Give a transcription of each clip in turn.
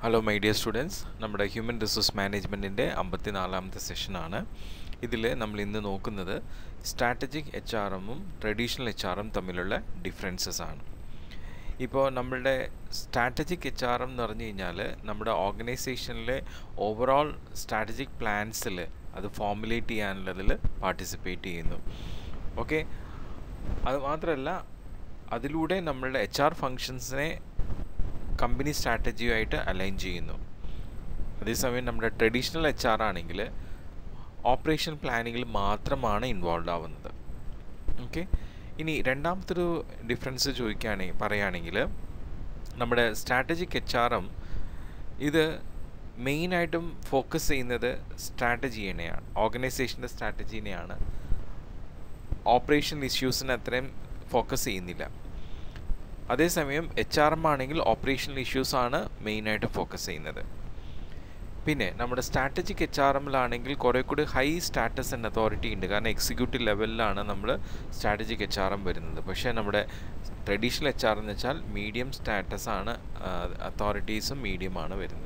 Hello my dear students നമ്മുടെ human resource മാനേജ്മെന്റിന്റെ അമ്പത്തിനാലാമത്തെ സെഷനാണ് ഇതിൽ നമ്മൾ ഇന്ന് നോക്കുന്നത് സ്ട്രാറ്റജിക് എച്ച് ആർ എമ്മും ട്രഡീഷണൽ എച്ച് ആർ എം തമ്മിലുള്ള ഡിഫറൻസസ് ആണ്. ഇപ്പോൾ നമ്മളുടെ സ്ട്രാറ്റജിക് എച്ച് ആർ എം എന്ന് പറഞ്ഞു കഴിഞ്ഞാൽ നമ്മുടെ ഓർഗനൈസേഷനിലെ ഓവറോൾ സ്ട്രാറ്റജിക് പ്ലാൻസിൽ അത് ഫോമുലേറ്റ് ചെയ്യാനുള്ളതിൽ പാർട്ടിസിപ്പേറ്റ് ചെയ്യുന്നു. ഓക്കെ അത് മാത്രമല്ല അതിലൂടെ നമ്മളുടെ എച്ച് ആർ ഫങ്ഷൻസിനെ കമ്പനി സ്ട്രാറ്റജിയുമായിട്ട് അലൈൻ ചെയ്യുന്നു. അതേസമയം നമ്മുടെ ട്രഡീഷണൽ എച്ച് ആർ ആണെങ്കിൽ ഓപ്പറേഷൻ പ്ലാനിങ്ങിൽ മാത്രമാണ് ഇൻവോൾവ് ആവുന്നത്. ഓക്കെ ഇനി രണ്ടാമത്തൊരു ഡിഫറൻസ് ചോദിക്കുകയാണെങ്കിൽ പറയുകയാണെങ്കിൽ നമ്മുടെ സ്ട്രാറ്റജിക് എച്ച് ആർ എം ഇത് മെയിനായിട്ടും ഫോക്കസ് ചെയ്യുന്നത് സ്ട്രാറ്റജീനെയാണ് ഓർഗനൈസേഷന്റെ സ്ട്രാറ്റജീനെയാണ് ഓപ്പറേഷൻ ഇഷ്യൂസിന് അത്രയും ഫോക്കസ് ചെയ്യുന്നില്ല. അതേസമയം എച്ച് ആർ എം ആണെങ്കിൽ ഓപ്പറേഷണൽ ഇഷ്യൂസാണ് മെയിനായിട്ട് ഫോക്കസ് ചെയ്യുന്നത്. പിന്നെ നമ്മുടെ സ്ട്രാറ്റജിക് എച്ച് ആർ എമ്മിലാണെങ്കിൽ കുറേ കൂടി ഹൈ സ്റ്റാറ്റസ് ആൻഡ് അതോറിറ്റി ഉണ്ട്. കാരണം എക്സിക്യൂട്ടീവ് ലെവലിലാണ് നമ്മൾ സ്ട്രാറ്റജിക് എച്ച് ആർ എം വരുന്നത്. പക്ഷേ നമ്മുടെ ട്രഡീഷണൽ എച്ച് ആർ എന്ന് വെച്ചാൽ മീഡിയം സ്റ്റാറ്റസ് ആണ് അതോറിറ്റീസും മീഡിയമാണ് വരുന്നത്.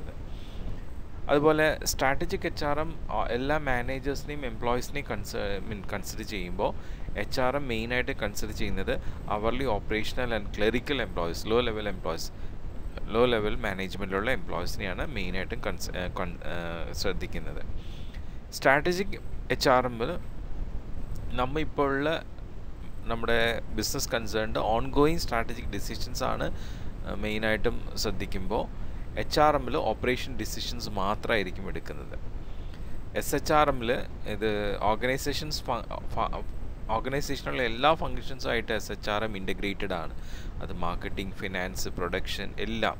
അതുപോലെ സ്ട്രാറ്റജിക് എച്ച് ആർ എം എല്ലാ മാനേജേഴ്സിനെയും എംപ്ലോയീസിനെയും കൺസ മീൻ കൺസിഡർ ചെയ്യുമ്പോൾ എച്ച് ആർ എം മെയിനായിട്ട് കൺസിഡർ ചെയ്യുന്നത് hourly operational and clerical employees low level employees low level മാനേജ്മെന്റിലുള്ള എംപ്ലോയീസിനെയാണ് മെയിനായിട്ടും കൺസ് ശ്രദ്ധിക്കുന്നത്. സ്ട്രാറ്റജിക് എച്ച് ആർ എമ്മിൽ നമ്മൾ ഇപ്പോൾ ഉള്ള നമ്മുടെ business concerned on going strategic decisions ആണ് മെയിനായിട്ടും ശ്രദ്ധിക്കുമ്പോൾ എച്ച് ആർ എമ്മിൽ ഓപ്പറേഷൻ ഡിസിഷൻസ് മാത്രമായിരിക്കും എടുക്കുന്നത്. എസ് എച്ച് ആർ എമ്മിൽ ഇത് ഓർഗനൈസേഷൻസ് ഓർഗനൈസേഷനുള്ള എല്ലാ ഫങ്ഷൻസുമായിട്ട് S H R M integrated ആണ്. അത് മാർക്കറ്റിംഗ് ഫിനാൻസ് പ്രൊഡക്ഷൻ എല്ലാം.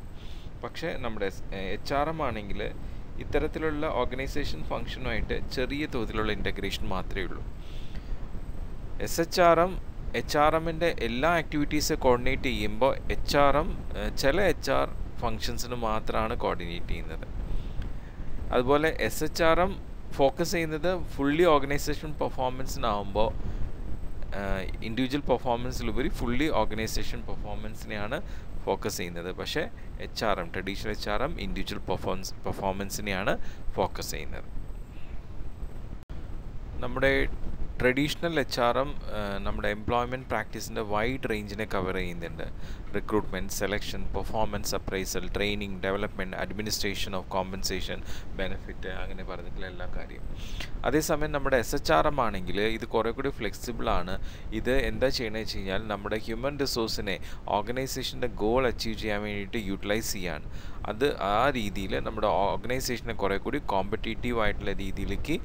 പക്ഷേ നമ്മുടെ എച്ച് ആർ എം ആണെങ്കിൽ ഇത്തരത്തിലുള്ള ഓർഗനൈസേഷൻ ഫങ്ഷനുമായിട്ട് ചെറിയ തോതിലുള്ള ഇന്റഗ്രേഷൻ മാത്രമേ ഉള്ളൂ. S H R M H R എമ്മിന്റെ എല്ലാ ആക്ടിവിറ്റീസ് കോർഡിനേറ്റ് ചെയ്യുമ്പോൾ എച്ച് ആർ എം ചില എച്ച് ആർ ഫങ്ഷൻസിന് മാത്രമാണ് കോർഡിനേറ്റ് ചെയ്യുന്നത്. അതുപോലെ S H R M focus ചെയ്യുന്നത് ഫുള്ളി ഓർഗനൈസേഷൻ പെർഫോമൻസിനാവുമ്പോൾ ഇൻഡിവിജ്വൽ പെർഫോമൻസിലുപരി ഫുള്ളി ഓർഗനൈസേഷൻ പെർഫോമൻസിനെയാണ് ഫോക്കസ് ചെയ്യുന്നത്. പക്ഷേ H R M traditional H R M individual performance പെർഫോമൻസിനെയാണ് focus ചെയ്യുന്നത്. നമ്മുടെ ട്രഡീഷണൽ എച്ച് ആർ എം നമ്മുടെ എംപ്ലോയ്മെന്റ് പ്രാക്ടീസിന്റെ വൈഡ് റേഞ്ചിനെ കവർ ചെയ്യുന്നുണ്ട്. Recruitment selection performance appraisal training development administration of compensation benefit അങ്ങനെ പറഞ്ഞിട്ടുള്ള എല്ലാ കാര്യം അതേസമയം നമ്മുടെ എസ് എച്ച് ആർ എം ആണെങ്കിൽ ഇത് കുറേ കൂടി ഫ്ലെക്സിബിളാണ് ഇത് എന്താ ചെയ്യണമെന്ന് വെച്ച് കഴിഞ്ഞാൽ നമ്മുടെ ഹ്യൂമൻ റിസോഴ്സിനെ ഓർഗനൈസേഷന്റെ ഗോൾ അച്ചീവ് ചെയ്യാൻ വേണ്ടിയിട്ട് യൂട്ടിലൈസ് ചെയ്യാണ്. അത് ആ രീതിയിൽ നമ്മുടെ ഓർഗനൈസേഷനെ കുറേ കൂടി കോമ്പറ്റേറ്റീവ് ആയിട്ടുള്ള രീതിയിലേക്ക്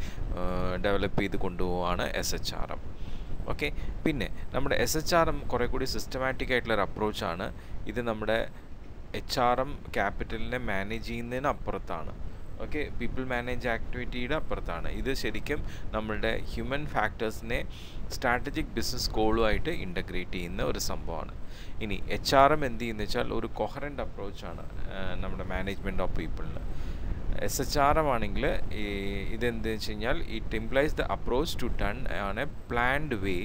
ഡെവലപ്പ് ചെയ്ത് കൊണ്ടുപോവാണ് S H R M okay പിന്നെ നമ്മുടെ എസ് എച്ച് ആർ എം കുറേ കൂടി സിസ്റ്റമാറ്റിക് ആയിട്ടുള്ളൊരു അപ്രോച്ചാണ് ഇത് നമ്മുടെ എച്ച് ആർ എം ക്യാപിറ്റലിനെ മാനേജ് ചെയ്യുന്നതിന് അപ്പുറത്താണ്. ഓക്കെ പീപ്പിൾ മാനേജ് ആക്ടിവിറ്റിയുടെ അപ്പുറത്താണ്. ഇത് ശരിക്കും നമ്മളുടെ ഹ്യൂമൻ ഫാക്ടേഴ്സിനെ സ്ട്രാറ്റജിക് ബിസിനസ് ഗോളുമായിട്ട് ഇന്റഗ്രേറ്റ് ചെയ്യുന്ന ഒരു സംഭവമാണ്. ഇനി എച്ച് ആർ എം എന്ത് ചെയ്യുന്ന വെച്ചാൽ ഒരു കൊഹറന്റ് അപ്രോച്ചാണ് നമ്മുടെ മാനേജ്മെന്റ് ഓഫ് പീപ്പിളിന് എസ് എച്ച് ആർ എം ആണെങ്കിൽ ഇതെന്ത് വെച്ച് കഴിഞ്ഞാൽ it implies the approach to ton an a planned way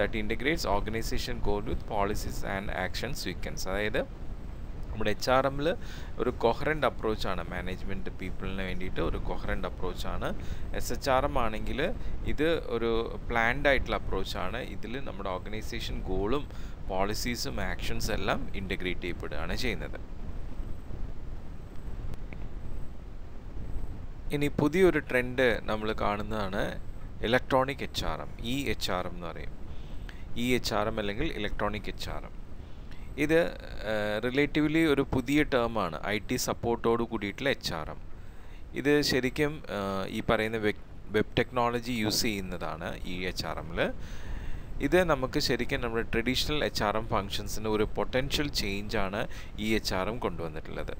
that integrates organization goal with policies and action sequence അതായത് നമ്മുടെ എച്ച് ആർ എമ്മിൽ ഒരു കൊഹറന്റ് അപ്രോച്ചാണ് മാനേജ്മെന്റ് പീപ്പിളിന് വേണ്ടിയിട്ട് ഒരു കൊഹറന്റ് അപ്രോച്ചാണ് എസ് എച്ച് ആർ എം ആണെങ്കിൽ ഇത് ഒരു പ്ലാൻഡ് ആയിട്ടുള്ള അപ്രോച്ചാണ് ഇതിൽ നമ്മുടെ ഓർഗനൈസേഷൻ ഗോളും പോളിസീസും ആക്ഷൻസ് എല്ലാം ഇന്റഗ്രേറ്റ് ചെയ്യപ്പെടുകയാണ് ചെയ്യുന്നത്. ഇനി പുതിയൊരു ട്രെൻഡ് നമ്മൾ കാണുന്നതാണ് electronic H R M E H R M എന്ന് പറയും. ഇ എച്ച് ആർ എം അല്ലെങ്കിൽ ഇലക്ട്രോണിക് എച്ച് ആർ എം ഇത് റിലേറ്റീവ്ലി ഒരു പുതിയ ടേമാണ് ഐ ടി സപ്പോർട്ടോട് കൂടിയിട്ടുള്ള എച്ച് ആർ എം ഇത് ശരിക്കും ഈ പറയുന്ന വെബ് ടെക്നോളജി യൂസ് ചെയ്യുന്നതാണ് ഈ എച്ച് ആർ എമ്മിൽ ഇത് നമുക്ക് ശരിക്കും നമ്മുടെ ട്രഡീഷണൽ എച്ച് ആർ എം ഫങ്ഷൻസിന് ഒരു പൊട്ടൻഷ്യൽ ചേഞ്ചാണ് ഈ എച്ച് ആർ എം കൊണ്ടുവന്നിട്ടുള്ളത്.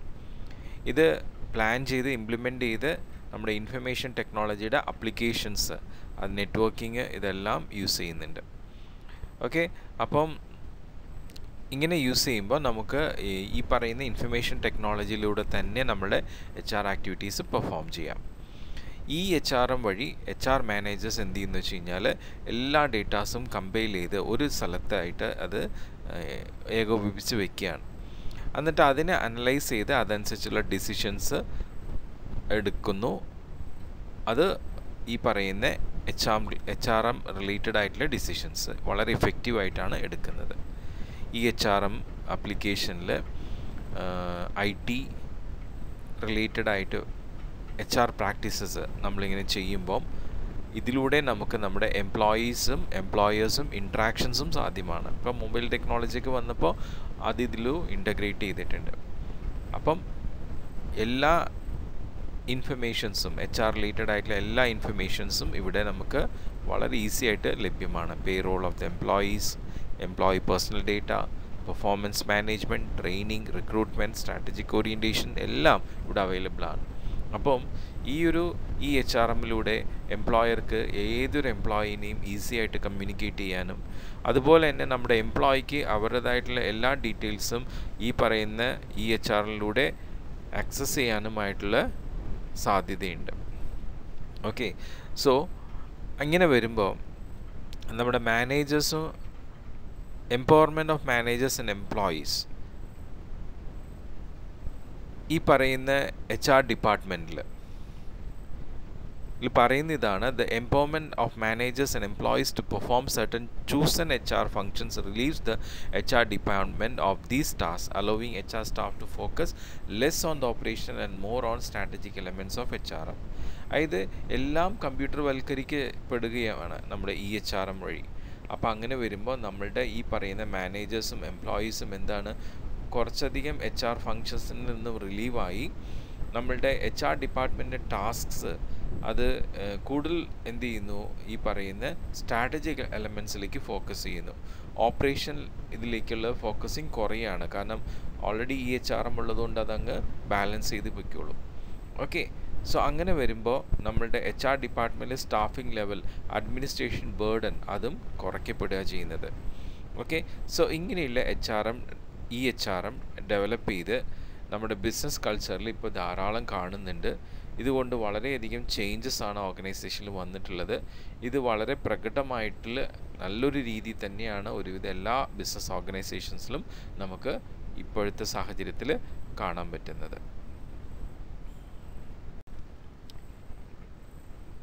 ഇത് പ്ലാൻ ചെയ്ത് ഇംപ്ലിമെന്റ് ചെയ്ത് നമ്മുടെ ഇൻഫർമേഷൻ ടെക്നോളജിയുടെ അപ്ലിക്കേഷൻസ് അത് നെറ്റ്വർക്കിംഗ് ഇതെല്ലാം യൂസ് ചെയ്യുന്നുണ്ട്. ഓക്കെ അപ്പം ഇങ്ങനെ യൂസ് ചെയ്യുമ്പോൾ നമുക്ക് ഈ പറയുന്ന ഇൻഫർമേഷൻ ടെക്നോളജിയിലൂടെ തന്നെ നമ്മുടെ എച്ച് ആർ ആക്ടിവിറ്റീസ് പെർഫോം ചെയ്യാം. ഈ എച്ച് ആർ എം വഴി എച്ച് ആർ മാനേജേഴ്സ് എന്ത് ചെയ്യുന്നു വെച്ച് കഴിഞ്ഞാൽ എല്ലാ ഡേറ്റാസും കമ്പൈൽ ചെയ്ത് ഒരു സ്ഥലത്തായിട്ട് അത് ഏകോപിപ്പിച്ച് വെക്കുകയാണ്. എന്നിട്ട് അതിനെ അനലൈസ് ചെയ്ത് അതനുസരിച്ചുള്ള ഡിസിഷൻസ് എടുക്കുന്നു. അത് ഈ പറയുന്ന H R H R M related ആയിട്ടുള്ള ഡിസിഷൻസ് വളരെ ഇഫക്റ്റീവായിട്ടാണ് എടുക്കുന്നത്. ഈ എച്ച് ആർ എം ആപ്ലിക്കേഷനിൽ ഐ ടി റിലേറ്റഡ് ആയിട്ട് എച്ച് ആർ പ്രാക്ടീസസ് നമ്മളിങ്ങനെ ചെയ്യുമ്പം ഇതിലൂടെ നമുക്ക് നമ്മുടെ എംപ്ലോയീസും എംപ്ലോയേഴ്സും ഇൻട്രാക്ഷൻസും സാധ്യമാണ്. ഇപ്പം മൊബൈൽ ടെക്നോളജിക്ക് വന്നപ്പോൾ അത് ഇതിലും ഇന്റഗ്രേറ്റ് ചെയ്തിട്ടുണ്ട്. അപ്പം എല്ലാ ഇൻഫർമേഷൻസും എച്ച് ആർ റിലേറ്റഡ് ആയിട്ടുള്ള എല്ലാ ഇൻഫർമേഷൻസും ഇവിടെ നമുക്ക് വളരെ ഈസി ആയിട്ട് ലഭ്യമാണ്. Payroll of the employees employee personal data performance management training recruitment strategic orientation എല്ലാം ഇവിടെ അവൈലബിൾ ആണ്. അപ്പം ഈ ഒരു ഈ എച്ച് ആർ എമ്മിലൂടെ എംപ്ലോയർക്ക് ഏതൊരു എംപ്ലോയിനെയും ഈസി ആയിട്ട് കമ്മ്യൂണിക്കേറ്റ് ചെയ്യാനും അതുപോലെ തന്നെ നമ്മുടെ എംപ്ലോയിക്ക് അവരുടേതായിട്ടുള്ള എല്ലാ ഡീറ്റെയിൽസും ഈ പറയുന്ന ഈ എച്ച് ആറിലൂടെ ആക്സസ് ചെയ്യാനുമായിട്ടുള്ള സാധ്യതയുണ്ട്. ഓക്കെ സോ അങ്ങനെ വരുമ്പോൾ നമ്മുടെ മാനേജേഴ്സും empowerment of managers and employees ഈ പറയുന്ന എച്ച് ആർ ഡിപ്പാർട്ട്മെന്റിൽ ഇതിൽ പറയുന്ന ഇതാണ് the empowerment of managers and employees to perform certain chosen H R functions relieves the H R department of these task allowing H R staff to focus less on the operation and more on strategic elements of H R M അതായത് എല്ലാം computer വൽക്കരിക്കപ്പെടുകയാണ് നമ്മുടെ E H R M വഴി. അപ്പോൾ അങ്ങനെ വരുമ്പോൾ നമ്മളുടെ ഈ പറയുന്ന മാനേജേഴ്സും എംപ്ലോയീസും എന്താണ് കുറച്ചധികം എച്ച് ആർ ഫങ്ഷൻസിൽ നിന്നും റിലീവായി. നമ്മളുടെ എച്ച് ആർ ഡിപ്പാർട്ട്മെന്റിന്റെ ടാസ്ക്സ് അത് കൂടുതൽ എന്ത് ചെയ്യുന്നു? ഈ പറയുന്ന സ്ട്രാറ്റജിക്കൽ എലമെൻസിലേക്ക് ഫോക്കസ് ചെയ്യുന്നു. ഓപ്പറേഷൻ ഇതിലേക്കുള്ള ഫോക്കസിങ് കുറയാണ്. കാരണം ഓൾറെഡി ഈ എച്ച് ആർ എം ഉള്ളതുകൊണ്ട് അതങ്ങ് ബാലൻസ് ചെയ്ത് വയ്ക്കുള്ളൂ ഓക്കെ. സോ അങ്ങനെ വരുമ്പോൾ നമ്മളുടെ എച്ച് ആർ ഡിപ്പാർട്ട്മെന്റിലെ സ്റ്റാഫിംഗ് ലെവൽ അഡ്മിനിസ്ട്രേഷൻ ബേർഡൻ അതും കുറയ്ക്കപ്പെടുക ചെയ്യുന്നത്. ഓക്കെ സോ ഇങ്ങനെയുള്ള എച്ച് ആർ എം ഈ എച്ച് ആർ എം ഡെവലപ്പ് ചെയ്ത് നമ്മുടെ ബിസിനസ് കൾച്ചറിൽ ഇപ്പോൾ ധാരാളം കാണുന്നുണ്ട്. ഇതുകൊണ്ട് വളരെയധികം ചേഞ്ചസ് ആണ് ഓർഗനൈസേഷനിൽ വന്നിട്ടുള്ളത്. ഇത് വളരെ പ്രകടമായിട്ടുള്ള നല്ലൊരു രീതി തന്നെയാണ് ഒരുവിധ എല്ലാ ബിസിനസ് ഓർഗനൈസേഷൻസിലും നമുക്ക് ഇപ്പോഴത്തെ സാഹചര്യത്തിൽ കാണാൻ പറ്റുന്നത്.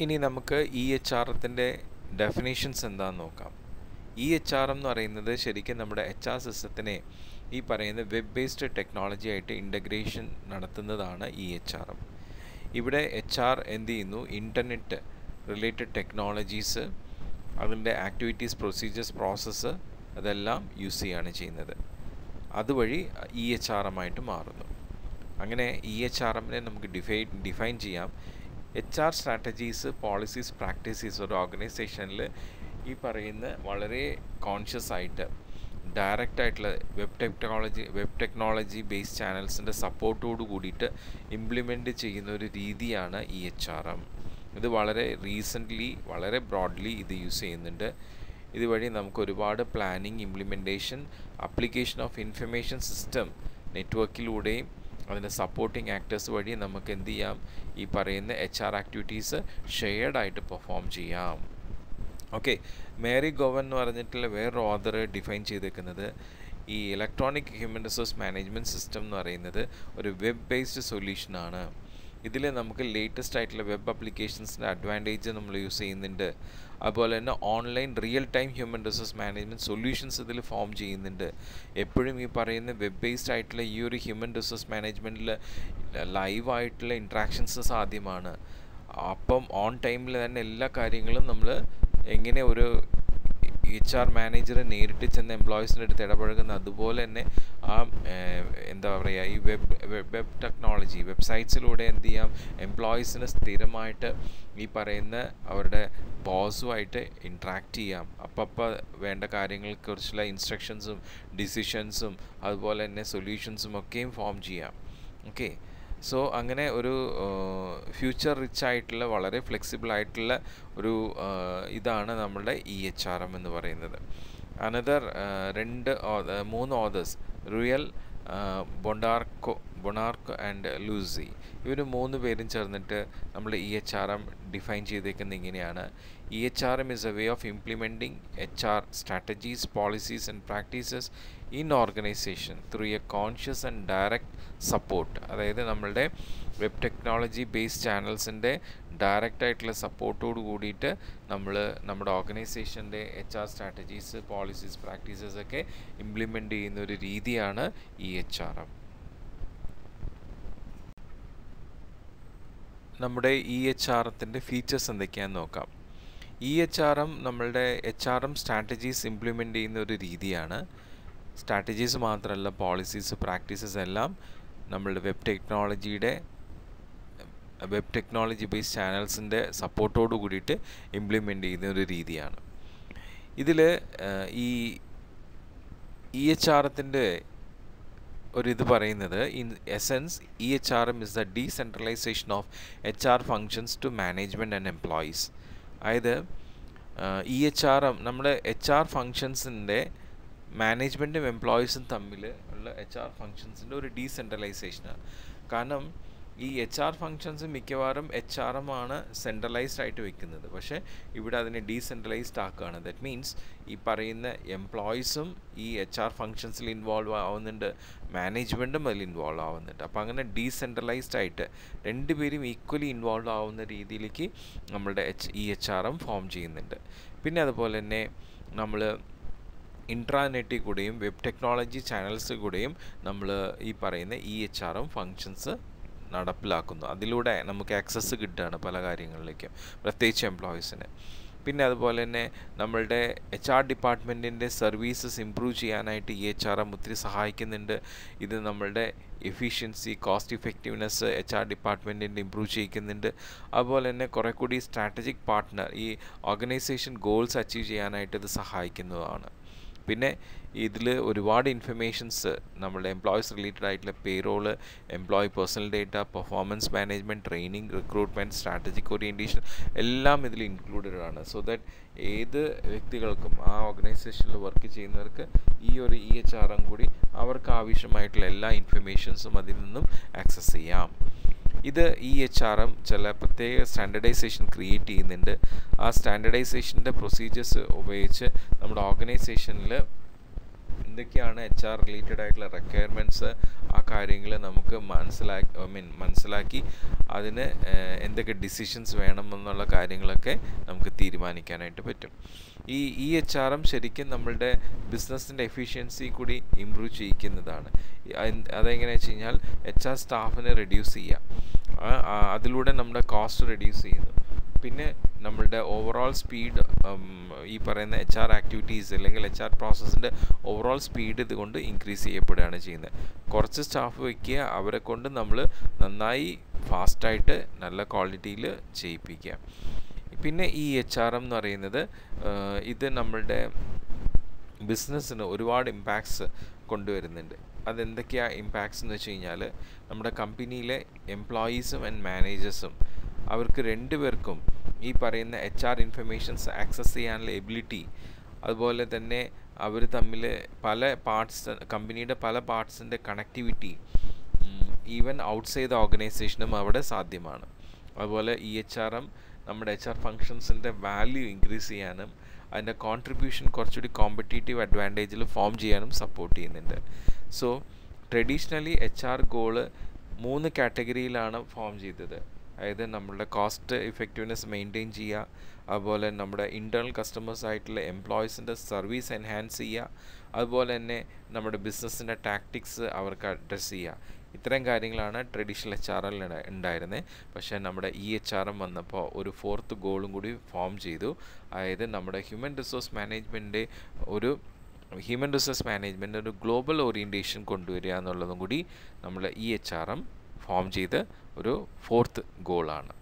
ഇനി നമുക്ക് ഇ എച്ച് ആർ എത്തിന്റെ ഡെഫിനേഷൻസ് എന്താണെന്ന് നോക്കാം. ഇ എച്ച് ആർ എന്ന് പറയുന്നത് ശരിക്കും നമ്മുടെ എച്ച് ആർ സിസ്റ്റത്തിനെ ഈ പറയുന്ന വെബ് ബേസ്ഡ് ടെക്നോളജി ആയിട്ട് ഇന്റഗ്രേഷൻ നടത്തുന്നതാണ് ഇ എച്ച് ആർ എം ഇവിടെ എച്ച് ആർ എന്ത് ചെയ്യുന്നു? ഇന്റർനെറ്റ് റിലേറ്റഡ് ടെക്നോളജീസ് അതിന്റെ ആക്ടിവിറ്റീസ് പ്രൊസീജിയേഴ്സ് പ്രോസസ്സ് അതെല്ലാം യൂസ് ചെയ്യുകയാണ് ചെയ്യുന്നത്. അതുവഴി ഇ എച്ച് ആർ എം ആയിട്ട് മാറുന്നു. അങ്ങനെ ഇ എച്ച് ആർ എമ്മിനെ നമുക്ക് ഡിഫൈൻ ഡിഫൈൻ ചെയ്യാം. H R strategies policies practices ഒരു ഓർഗനൈസേഷനിൽ ഈ പറയുന്ന വളരെ കോൺഷ്യസ് ആയിട്ട് ഡയറക്റ്റ് ആയിട്ടുള്ള web technology web technology based ചാനൽസിന്റെ സപ്പോർട്ടോട് കൂടിയിട്ട് ഇംപ്ലിമെന്റ് ചെയ്യുന്ന ഒരു രീതിയാണ് ഈ എച്ച് ആർ എം ഇത് വളരെ റീസെന്റ്ലി വളരെ ബ്രോഡ്ലി ഇത് യൂസ് ചെയ്യുന്നുണ്ട്. ഇതുവഴി നമുക്ക് ഒരുപാട് planning implementation application of information system നെറ്റ്വർക്കിലൂടെയും അതിന്റെ സപ്പോർട്ടിംഗ് ആക്ടേഴ്സ് വഴി നമുക്ക് എന്ത് ചെയ്യാം? ഈ പറയുന്ന എച്ച് ആർ ആക്ടിവിറ്റീസ് ഷെയർഡായിട്ട് പെർഫോം ചെയ്യാം. ഓക്കെ മേരി ഗോവൻ എന്ന് പറഞ്ഞിട്ടുള്ള വേറൊരു ഓദർ ഡിഫൈൻ ചെയ്തേക്കുന്നത് ഈ electronic human resource management system എന്ന് പറയുന്നത് ഒരു വെബ് ബേസ്ഡ് സൊല്യൂഷനാണ് ഇതിൽ നമുക്ക് ലേറ്റസ്റ്റ് ആയിട്ടുള്ള വെബ് അപ്ലിക്കേഷൻസിന്റെ അഡ്വാന്റേജ് നമ്മൾ യൂസ് ചെയ്യുന്നുണ്ട്. അതുപോലെ തന്നെ online real time human resource management solutions ഇതിൽ ഫോം ചെയ്യുന്നുണ്ട്. എപ്പോഴും ഈ പറയുന്ന വെബ് ബേസ്ഡ് ആയിട്ടുള്ള ഈ ഒരു ഹ്യൂമൻ റിസോഴ്സ് മാനേജ്മെന്റിൽ ലൈവായിട്ടുള്ള ഇൻട്രാക്ഷൻസ് സാധ്യമാണ്. അപ്പം ഓൺ ടൈമിൽ തന്നെ എല്ലാ കാര്യങ്ങളും നമ്മൾ എങ്ങനെ ഒരു എച്ച് ആർ മാനേജറെ നേരിട്ട് ചെന്ന് എംപ്ലോയീസിന്റെ അടുത്ത് ഇടപഴകുന്ന അതുപോലെ തന്നെ ആ എന്താ പറയുക ഈ വെബ് വെബ് ടെക്നോളജി വെബ്സൈറ്റ്സിലൂടെ എന്ത് ചെയ്യാം? എംപ്ലോയീസിന് സ്ഥിരമായിട്ട് ഈ പറയുന്ന അവരുടെ ബോസുമായിട്ട് ഇൻട്രാക്ട് ചെയ്യാം. അപ്പപ്പോൾ വേണ്ട കാര്യങ്ങളെക്കുറിച്ചുള്ള ഇൻസ്ട്രക്ഷൻസും ഡിസിഷൻസും അതുപോലെ തന്നെ സൊല്യൂഷൻസും ഒക്കെയും ഫോം ചെയ്യാം. ഓക്കെ സോ അങ്ങനെ ഒരു ഫ്യൂച്ചർ റിച്ച് ആയിട്ടുള്ള വളരെ ഫ്ലെക്സിബിൾ ആയിട്ടുള്ള ഒരു ഇതാണ് നമ്മളുടെ ഇ എച്ച് ആർ എം എന്ന് പറയുന്നത്. അനദർ രണ്ട് മൂന്ന് authors Ruel Bondarouk Bondarouk and Looise ഇവർ മൂന്ന് പേരും ചേർന്നിട്ട് നമ്മൾ E H R M define ചെയ്തേക്കുന്നത് ഇങ്ങനെയാണ്. E H R M is a way of implementing H R strategies policies and practices in organization through a conscious and direct support അതായത് നമ്മളുടെ web technology based ചാനൽസിന്റെ direct ആയിട്ടുള്ള സപ്പോർട്ടോട് കൂടിയിട്ട് നമ്മൾ നമ്മുടെ ഓർഗനൈസേഷന്റെ H R strategies policies practices ഒക്കെ ഇംപ്ലിമെന്റ് ചെയ്യുന്ന ഒരു രീതിയാണ് ഇ എച്ച് ആർ എം നമ്മുടെ ഇ എച്ച് ആർ എത്തിന്റെ ഫീച്ചേഴ്സ് എന്തൊക്കെയാണെന്ന് നോക്കാം. ഇ എച്ച് ആർ എം നമ്മളുടെ H R M strategies implement ചെയ്യുന്ന ഒരു രീതിയാണ്. സ്ട്രാറ്റജീസ് മാത്രമല്ല പോളിസീസ് പ്രാക്ടീസസ് എല്ലാം നമ്മളുടെ വെബ് ടെക്നോളജിയുടെ വെബ് ടെക്നോളജി ബേസ്ഡ് ചാനൽസിന്റെ സപ്പോർട്ടോട് കൂടിയിട്ട് ഇംപ്ലിമെന്റ് ചെയ്യുന്ന ഒരു രീതിയാണ്. ഇതിൽ ഈ ഇ എച്ച് ആർ എത്തിന്റെ ഒരു ഇത് പറയുന്നത് in essence E H R M is the decentralization of H R functions to management and employees അതായത് ഇ എച്ച് ആർ എം നമ്മുടെ എച്ച് ആർ ഫങ്ഷൻസിന്റെ മാനേജ്മെന്റും എംപ്ലോയീസും തമ്മിൽ ഉള്ള എച്ച് ആർ ഫങ്ഷൻസിന്റെ ഒരു ഡീസെൻട്രലൈസേഷനാണ് കാരണം ഈ എച്ച് ആർ ഫങ്ഷൻസ് മിക്കവാറും എച്ച് ആർ എം ആണ് സെൻട്രലൈസ്ഡ് ആയിട്ട് വെക്കുന്നത്. പക്ഷേ ഇവിടെ അതിനെ ഡീസെൻട്രലൈസ്ഡ് ആക്കുകയാണ്. ദറ്റ് മീൻസ് ഈ പറയുന്ന എംപ്ലോയീസും ഈ എച്ച് ആർ ഫങ്ഷൻസിൽ ഇൻവോൾവ് ആവുന്നുണ്ട്. മാനേജ്മെന്റും അതിൽ ഇൻവോൾവ് ആവുന്നുണ്ട്. അപ്പോൾ അങ്ങനെ ഡീസെൻട്രലൈസ്ഡ് ആയിട്ട് രണ്ടുപേരും ഈക്വലി ഇൻവോൾവ് ആവുന്ന രീതിയിലേക്ക് നമ്മളുടെ എച്ച് ഈ എച്ച് ആർ എം ഫോം ചെയ്യുന്നുണ്ട്. പിന്നെ അതുപോലെ തന്നെ നമ്മൾ ഇൻട്രാനെറ്റിൽ കൂടെയും വെബ് ടെക്നോളജി ചാനൽസ് കൂടെയും നമ്മൾ ഈ പറയുന്ന E H R M functions നടപ്പിലാക്കുന്നു. അതിലൂടെ നമുക്ക് ആക്സസ് കിട്ടുകയാണ് പല കാര്യങ്ങളിലേക്കും. പ്രത്യേകിച്ച് എംപ്ലോയീസിന് പിന്നെ അതുപോലെ തന്നെ നമ്മളുടെ എച്ച് ആർ ഡിപ്പാർട്ട്മെന്റിന്റെ സർവീസസ് ഇമ്പ്രൂവ് ചെയ്യാനായിട്ട് ഈ എച്ച് ആർ എം ഒത്തിരി സഹായിക്കുന്നുണ്ട്. ഇത് നമ്മളുടെ efficiency cost effectiveness H R ഡിപ്പാർട്ട്മെന്റിന്റെ ഇമ്പ്രൂവ് ചെയ്യിക്കുന്നുണ്ട്. അതുപോലെ തന്നെ കുറേ കൂടി സ്ട്രാറ്റജിക് പാർട്ട്ണർ ഈ ഓർഗനൈസേഷൻ ഗോൾസ് അച്ചീവ് ചെയ്യാനായിട്ട് ഇത് സഹായിക്കുന്നതാണ്. പിന്നെ ഇതിൽ ഒരുപാട് ഇൻഫർമേഷൻസ് നമ്മൾ എംപ്ലോയീസ് റിലേറ്റഡ് ആയിട്ടുള്ള payroll employee personal data performance management training recruitment strategic orientation എല്ലാം ഇതിൽ ഇൻക്ലൂഡഡ് ആണ്. സോ ദാറ്റ് ഏത് വ്യക്തികൾക്കും ആ ഓർഗനൈസേഷനിൽ വർക്ക് ചെയ്യുന്നവർക്ക് ഈ ഒരു ഇ എച്ച് ആർ എം കൂടി അവർക്ക് ആവശ്യമായിട്ടുള്ള എല്ലാ ഇൻഫർമേഷൻസും അതിൽ നിന്നും ആക്സസ് ചെയ്യാം. ഇത് ഈ എച്ച് ആർ എം ചില പ്രത്യേക സ്റ്റാൻഡർഡൈസേഷൻ ക്രിയേറ്റ് ചെയ്യുന്നുണ്ട്. ആ സ്റ്റാൻഡർഡൈസേഷന്റെ പ്രൊസീജിയേഴ്സ് ഉപയോഗിച്ച് നമ്മുടെ ഓർഗനൈസേഷനിൽ എന്തൊക്കെയാണ് എച്ച് ആർ റിലേറ്റഡ് ആയിട്ടുള്ള റിക്വയർമെന്റ്സ് ആ കാര്യങ്ങൾ നമുക്ക് മനസ്സിലാക്കി ഐ മീൻ മനസ്സിലാക്കി അതിന് എന്തൊക്കെ ഡിസിഷൻസ് വേണമെന്നുള്ള കാര്യങ്ങളൊക്കെ നമുക്ക് തീരുമാനിക്കാനായിട്ട് പറ്റും. ഈ ഇ എച്ച് ആർ എം ശരിക്കും നമ്മളുടെ ബിസിനസ്സിന്റെ എഫിഷ്യൻസി കൂടി ഇമ്പ്രൂവ് ചെയ്യിക്കുന്നതാണ്. അതെങ്ങനെയാണെന്ന് വെച്ച് കഴിഞ്ഞാൽ എച്ച് ആർ സ്റ്റാഫിനെ റെഡ്യൂസ് ചെയ്യുക അതിലൂടെ നമ്മുടെ കോസ്റ്റ് റെഡ്യൂസ് ചെയ്യുന്നു. പിന്നെ നമ്മളുടെ ഓവറോൾ സ്പീഡ് ഈ പറയുന്ന എച്ച് ആർ ആക്ടിവിറ്റീസ് അല്ലെങ്കിൽ എച്ച് ആർ പ്രോസസ്സിന്റെ ഓവറോൾ സ്പീഡ് ഇതുകൊണ്ട് ഇൻക്രീസ് ചെയ്യപ്പെടുകയാണ് ചെയ്യുന്നത്. കുറച്ച് സ്റ്റാഫ് വയ്ക്കുക അവരെ കൊണ്ട് നമ്മൾ നന്നായി ഫാസ്റ്റായിട്ട് നല്ല ക്വാളിറ്റിയിൽ ചെയ്യിപ്പിക്കുക. പിന്നെ ഈ എച്ച് ആർ എം എന്ന് പറയുന്നത് ഇത് നമ്മളുടെ ബിസിനസ്സിന് ഒരുപാട് ഇമ്പാക്ട്സ് കൊണ്ടുവരുന്നുണ്ട്. അതെന്തൊക്കെയാണ് ഇമ്പാക്ട്സ് എന്ന് വെച്ച് കഴിഞ്ഞാൽ നമ്മുടെ കമ്പനിയിലെ എംപ്ലോയീസും ആൻഡ് മാനേജേഴ്സും അവർക്ക് രണ്ടുപേർക്കും ഈ പറയുന്ന എച്ച് ആർ ഇൻഫർമേഷൻസ് ആക്സസ് ചെയ്യാനുള്ള എബിലിറ്റി അതുപോലെ തന്നെ അവർ തമ്മിൽ പല പാർട്സ് കമ്പനിയുടെ പല പാർട്സിന്റെ കണക്ടിവിറ്റി ഈവൻ ഔട്ട്സൈഡ് ഓർഗനൈസേഷനും അവിടെ സാധ്യമാണ്. അതുപോലെ ഇ എച്ച് ആർ എം നമ്മുടെ എച്ച് ആർ ഫങ്ഷൻസിന്റെ വാല്യൂ ഇൻക്രീസ് ചെയ്യാനും അതിന്റെ കോൺട്രിബ്യൂഷൻ കുറച്ചുകൂടി കോമ്പറ്റേറ്റീവ് അഡ്വാന്റേജിൽ ഫോം ചെയ്യാനും സപ്പോർട്ട് ചെയ്യുന്നുണ്ട്. So traditionally H R goal മൂന്ന് കാറ്റഗറിയിലാണ് ഫോം ചെയ്തത്. അതായത് നമ്മളുടെ കോസ്റ്റ് ഇഫക്റ്റീവ്നെസ് മെയിന്റെയിൻ ചെയ്യുക. അതുപോലെ നമ്മുടെ ഇന്റേർണൽ കസ്റ്റമേഴ്സ് ആയിട്ടുള്ള എംപ്ലോയീസിന്റെ സർവീസ് എൻഹാൻസ് ചെയ്യുക. അതുപോലെ തന്നെ നമ്മുടെ ബിസിനസ്സിന്റെ ടാക്ടിക്സ് അവർക്ക് അഡ്രസ്സ് ചെയ്യുക. ഇത്തരം കാര്യങ്ങളാണ് ട്രഡീഷണൽ എച്ച് ആർ എൽ ഉണ്ടായിരുന്നത് പക്ഷേ നമ്മുടെ ഇ എച്ച് ആർ എം വന്നപ്പോൾ ഒരു ഫോർത്ത് ഗോളും കൂടി ഫോം ചെയ്തു. അതായത് നമ്മുടെ ഹ്യൂമൻ റിസോഴ്സ് മാനേജ്മെന്റിന്റെ ഒരു ഹ്യൂമൻ റിസോഴ്സ് മാനേജ്മെന്റ് ഒരു ഗ്ലോബൽ ഓറിയന്റേഷൻ കൊണ്ടുവരിക എന്നുള്ളതും കൂടി നമ്മൾ E H R M form ചെയ്ത ഒരു ഫോർത്ത് ഗോളാണ്